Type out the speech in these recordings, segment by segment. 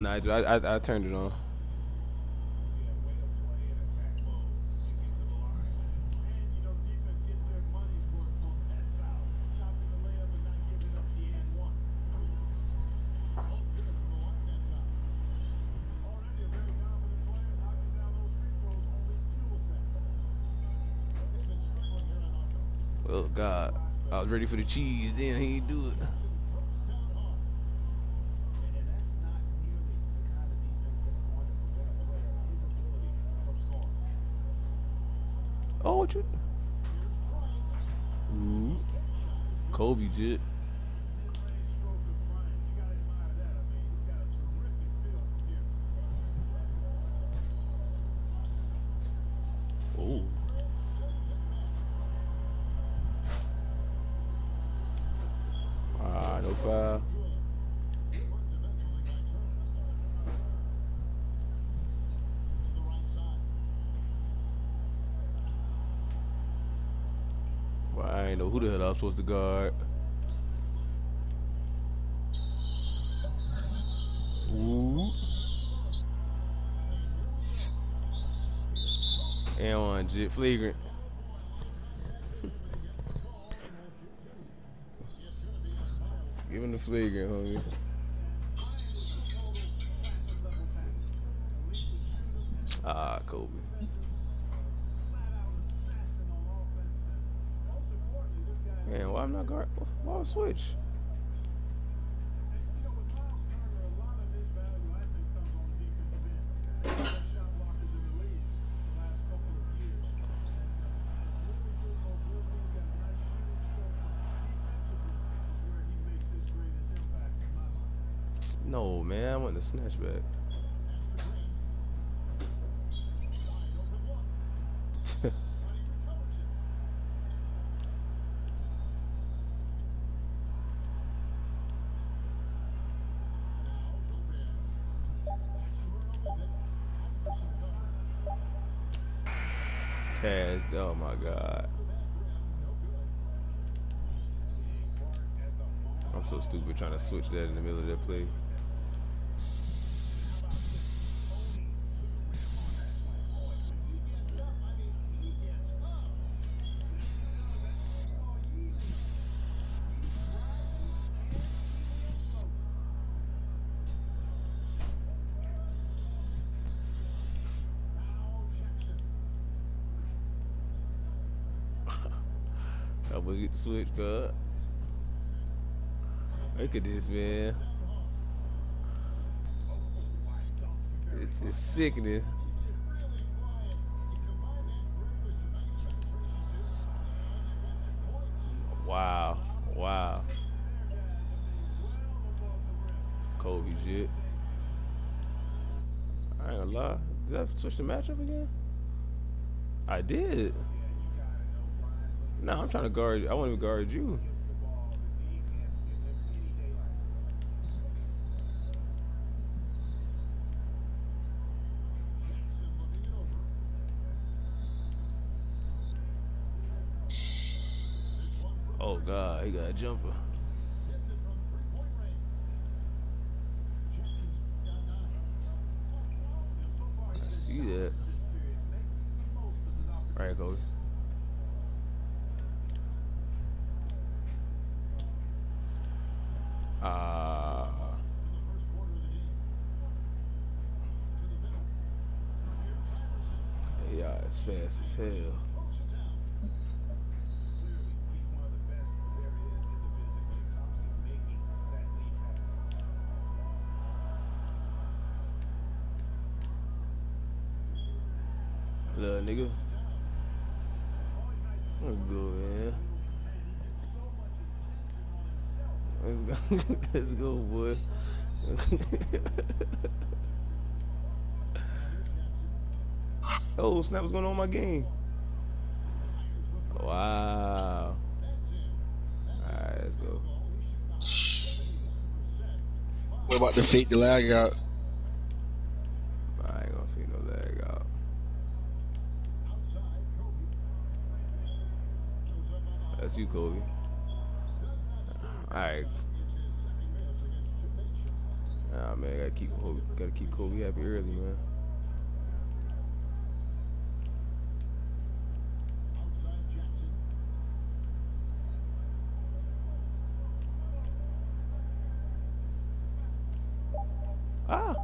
Nah, I, I, I turned it on. Oh God, I was ready for the cheese. Then he do it. What? Ooh, Kobe jit. Supposed to guard. Ooh. And one jit flagrant. Give him the flagrant, homie. Ah, Kobe. Man, why I'm not I switch? No, man, I want the snatch back. oh my god. I'm so stupid trying to switch that in the middle of that play. Will get the switch, cuz. Look at this, man. It's, it's sickening. Wow. Wow. Kobe shit. I ain't gonna lie. Did I switch the matchup again? I did. No, I'm trying to guard. I want to guard you. Oh God, he got a jumper. I see that. All right, Kobe. Little nigga. Oh, let's go, man. Let's go. Let's go, boy. oh, snap! What's going on my game? Wow. Alright, let's go. What about the fake the lag out? I ain't gonna feel no lag out. That's you, Kobe. Alright. Nah, man, gotta keep gotta keep Kobe happy early, man. Ah,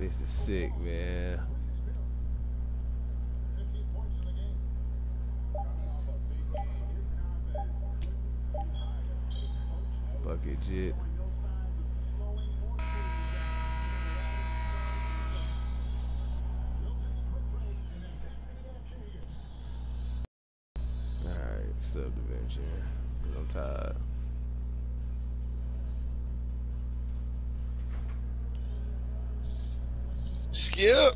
this is sick, man. Jit. Alright, subdivision. I'm tired. Skip.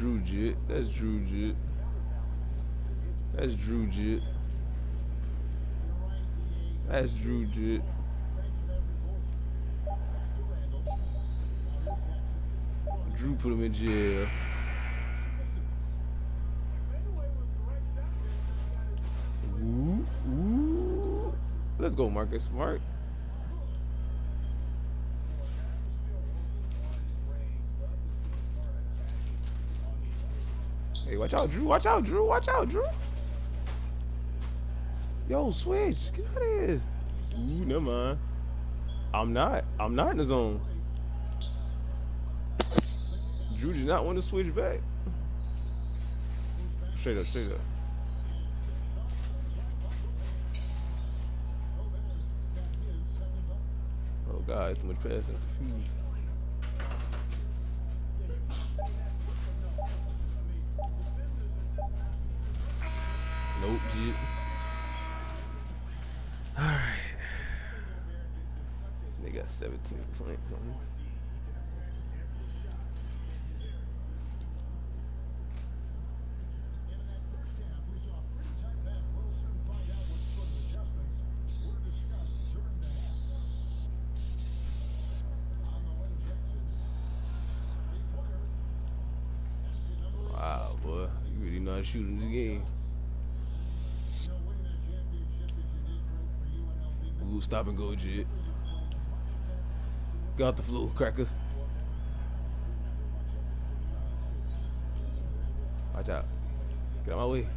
Drew Jit. That's Drew Jit. That's Drew Jit. That's Drew Jit. Drew put him in jail. Ooh, ooh. Let's go, Marcus Smart. Hey, watch out, Drew. Watch out, Drew. Watch out, Drew. Yo, switch. Get out of here. Ooh, never mind. I'm not. I'm not in the zone. Drew did not want to switch back. Straight up, straight up. Oh God, it's too much passing. Hmm. Nope, Jit. Alright. They got 17 points on him. Stop and go, Jit. Got the floor, cracker. Watch out. Get out my way.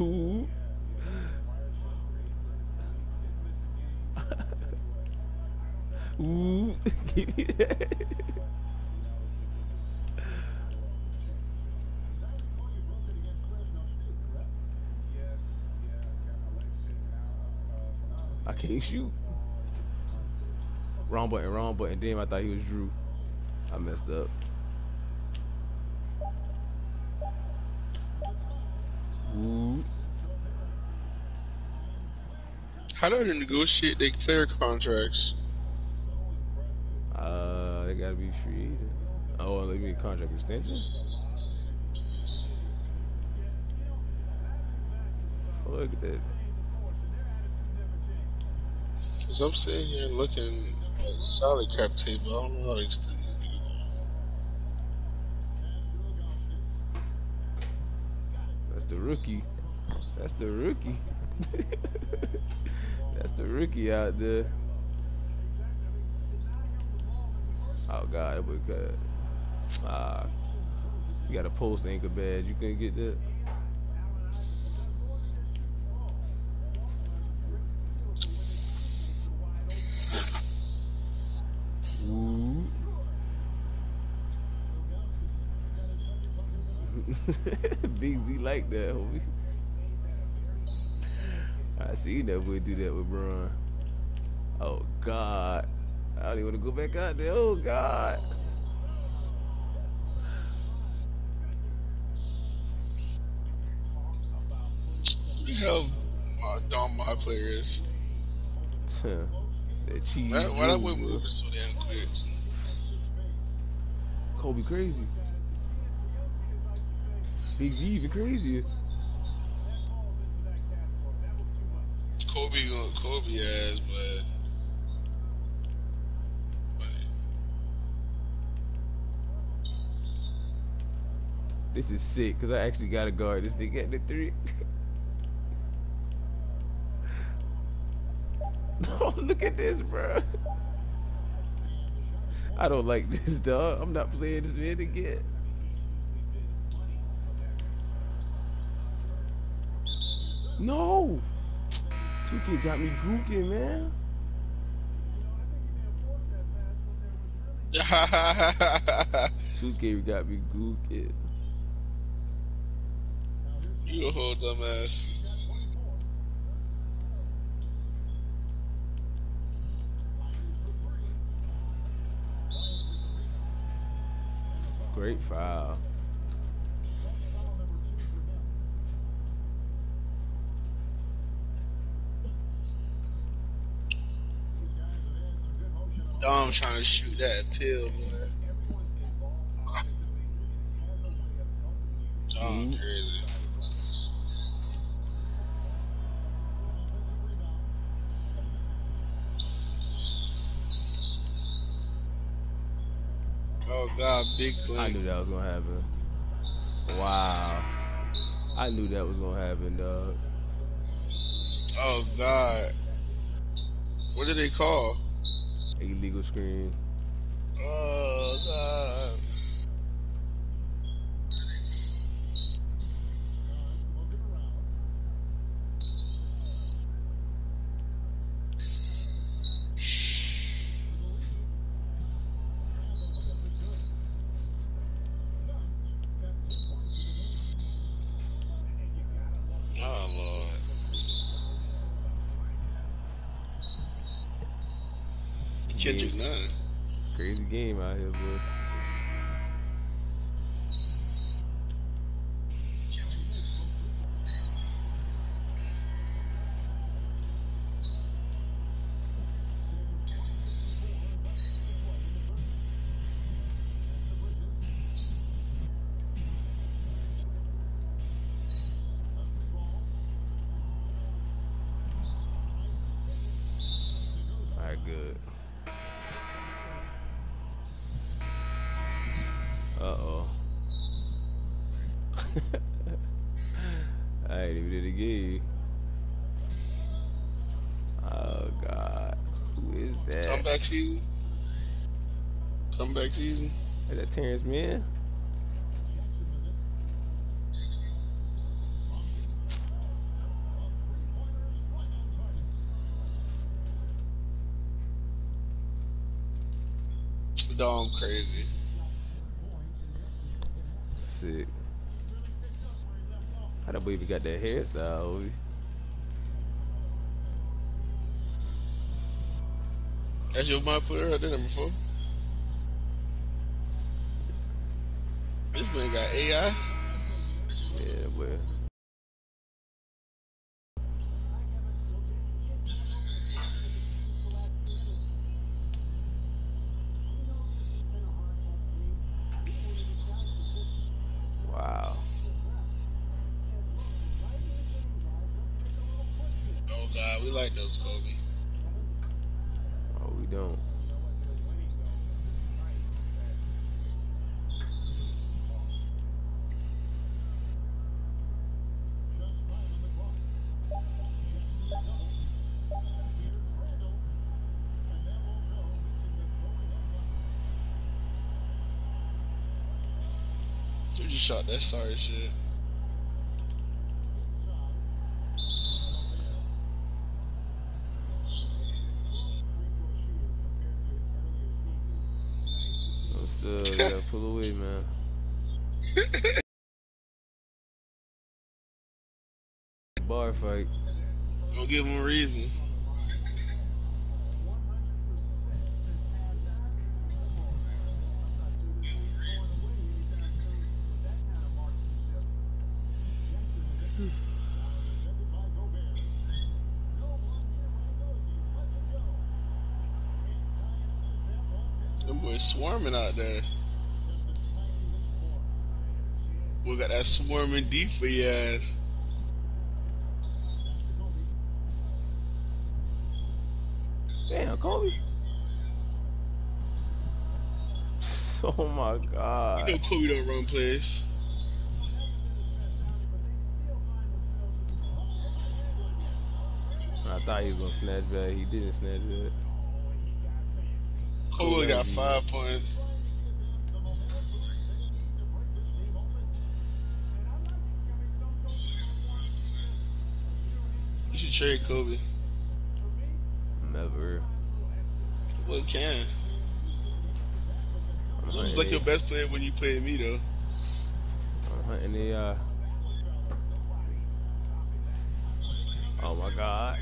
Ooh. Ooh. I can't shoot. Wrong button, wrong button. Damn, I thought he was Drew. I messed up. Ooh. How do they negotiate their player contracts? Uh, they gotta be free agent. Oh, they mean contract extension? Oh, look at that. Cause I'm sitting here looking at solid crap table. I don't know how to extend it. That's the rookie. That's the rookie. That's the rookie out there. Oh God, it would cut. Ah, you got a post anchor badge. You couldn't get that. Big Z like that, homie. I see you never would do that with Braun. Oh God. I don't even want to go back out there. Oh God. The hell my dumb my player is? that cheese. Why, why that boy moving so damn quick? Kobe crazy. Big Z even crazier. Kobe, Kobe ass, but. This is sick because I actually got to guard this nigga at the three. oh, look at this, bro. I don't like this, dog. I'm not playing this man again. No. 2K got me gooking, man. But 2K got me gooking. you a whole dumbass. Great foul. Dom trying to shoot that pill, boy. Dom Mhm. crazy. Oh God, big I knew that was gonna happen. Wow. I knew that was gonna happen, dog. Oh God. What did they call? Illegal screen. Oh God. Can't do Crazy game out here, boy. I ain't even in the game. Oh god. Who is that? Comeback season. Comeback season. Is that Terrence Mann? Dom crazy. Sick. How that boy even got that hairstyle? That's your my player right there, number four. This man got AI. Yeah, boy. Just shot that sorry shit. What's up? Yeah, pull away, man. Bar fight. Don't give him a reason. Boys swarming out there. We got that swarming deep for your ass. Damn, Kobe. Oh my god. You know Kobe don't run plays. I thought he was gonna snatch back. He didn't snatch back. Kobe only got five points. You should trade Kobe. Never. Well, can. I'm was like your best player when you played me, though. I'm hunting the uh Oh my god.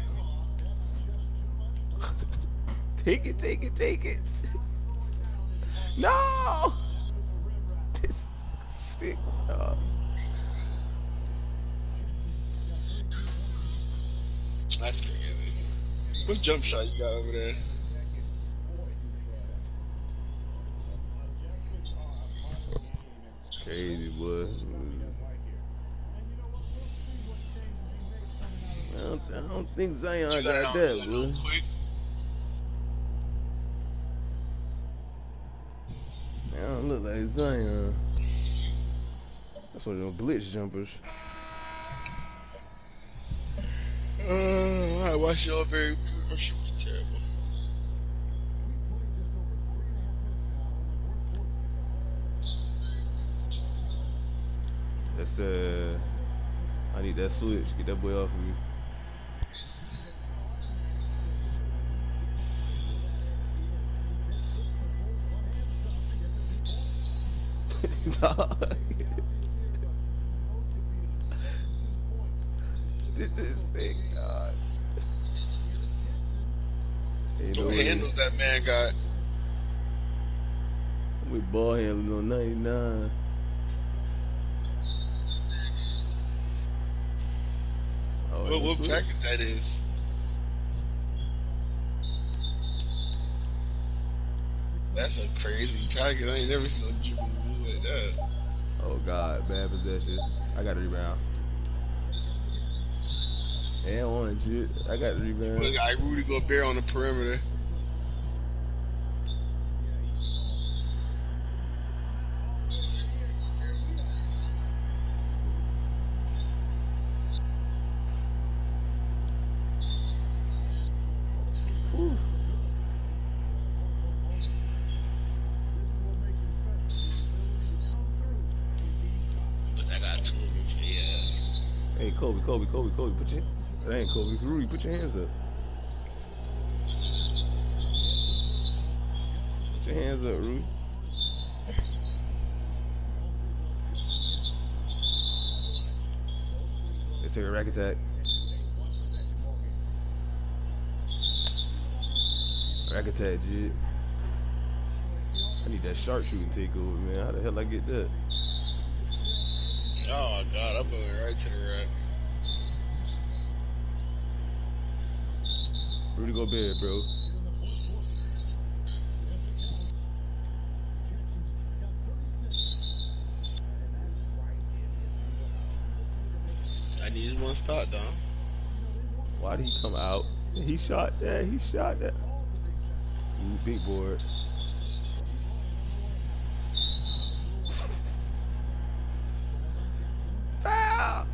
Take it, take it, take it. No! This sick dog. That's crazy. What jump shot you got over there? Crazy boy. I don't, I don't think Zion got that, you got boy. it quick. I don't look like Zion. That's one of them blitz jumpers. Uh, I watched y'all very. Her shit was terrible. That's uh, I need that switch. Get that boy off of me. This is sick, dog. Ain't no What handles that man got? We ball handling on 99. Oh, What, and what switch. package that is? That's a crazy package. I ain't never seen a dribble move like that. Oh God, bad possession. I got a rebound. And one shit. I got the rebound. Look, I Rudy Gobert on the perimeter. Kobe, Kobe, Kobe, put your that ain't Kobe. Rudy, put your hands up. Put your hands up, Rudy. Let's take a rack attack. Rack attack, Jid. I need that sharpshooting takeover, man. How the hell I get that? Oh god, I'm going right to the rack. Rudy Gobert, bro. I need one stop, Dom. Why did he come out? He shot that. He shot that. Ooh, big board. Foul.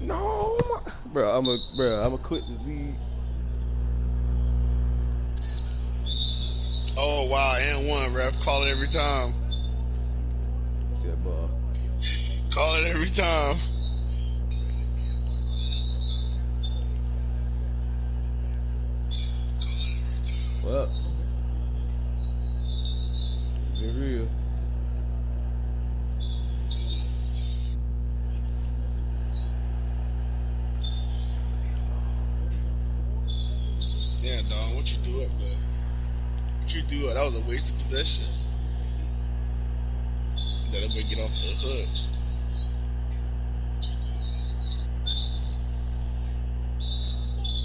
No, my- bro. I'm a bro. I'm a quit the league. Oh wow, and one ref call it every time. See that ball. Call it every time. Well, be real. Damn, dog, what you do up there? What you do? That was a waste of possession. Let him get off the hook.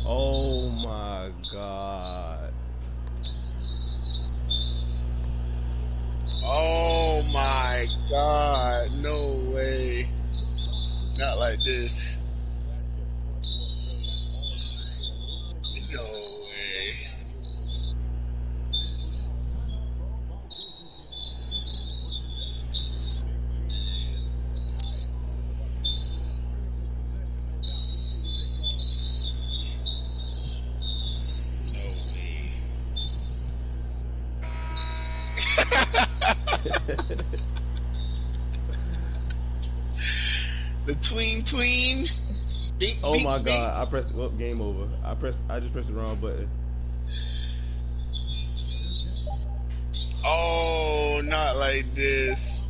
Oh my god. Oh my god, no way. Not like this. The tween tween. Bink, Oh bink, my bink. god, I pressed well, game over. I pressed I just pressed the wrong button. Oh, not like this.